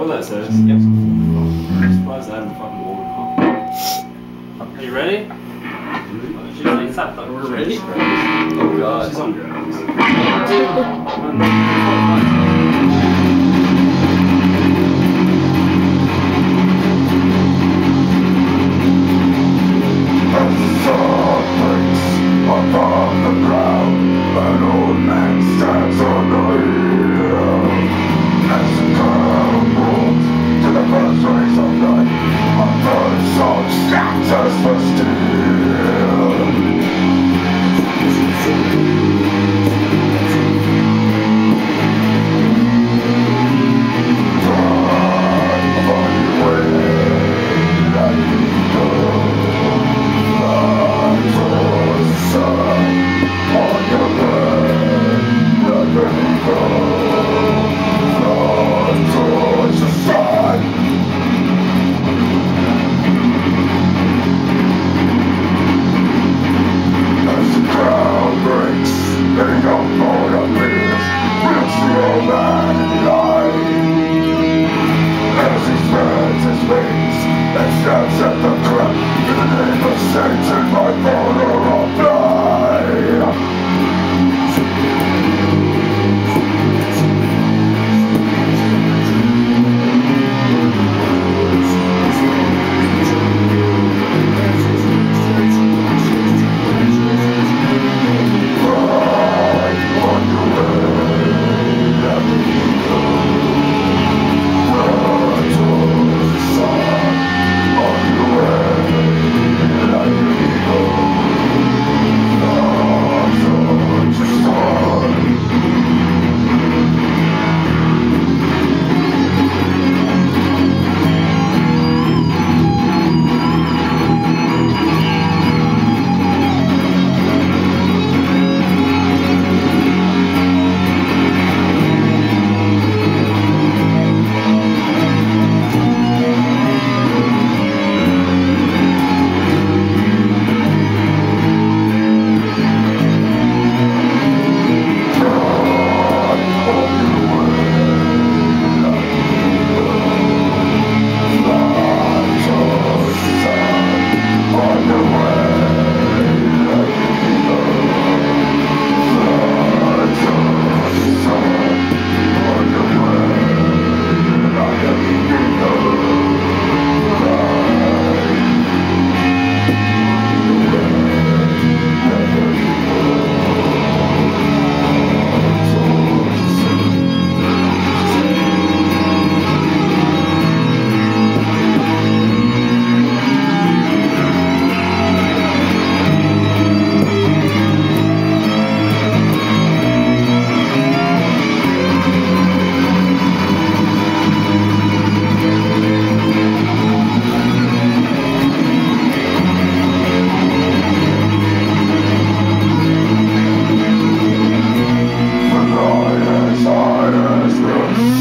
what that says? Mm. Yep. I'm surprised I haven't fucking warmed Are you ready? Ready? Oh She's on drugs. Silence,